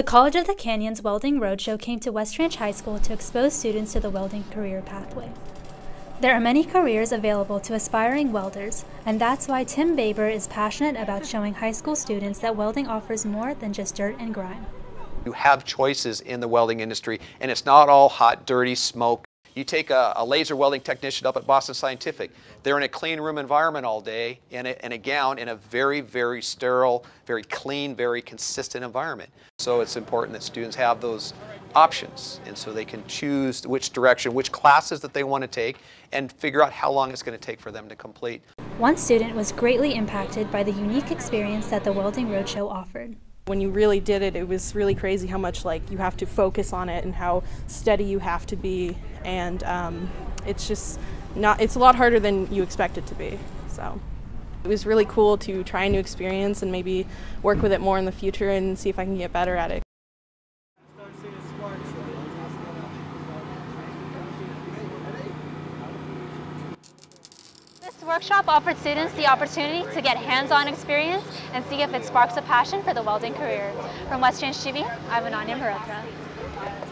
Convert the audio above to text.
The College of the Canyons Welding Roadshow came to West Ranch High School to expose students to the welding career pathway. There are many careers available to aspiring welders, and that's why Tim Baber is passionate about showing high school students that welding offers more than just dirt and grime. You have choices in the welding industry, and it's not all hot, dirty smoke you take a, a, laser welding technician up at Boston Scientific. They're in a clean room environment all day in a, in a gown in a very, very sterile, very clean, very consistent environment. So it's important that students have those options and so they can choose which direction, which classes that they want to take and figure out how long it's going to take for them to complete. One student was greatly impacted by the unique experience that the Welding Roadshow offered when you really did it, it was really crazy how much like you have to focus on it and how steady you have to be, and um, it's just not. It's a lot harder than you expect it to be. So it was really cool to try a new experience and maybe work with it more in the future and see if I can get better at it. This workshop offered students the opportunity to get hands-on experience and see if it sparks a passion for the welding career. From West Ranch TV, I'm Ananya Mehrotra.